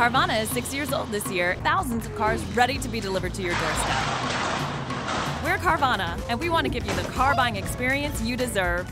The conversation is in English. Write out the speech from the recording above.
Carvana is six years old this year, thousands of cars ready to be delivered to your doorstep. We're Carvana, and we want to give you the car buying experience you deserve.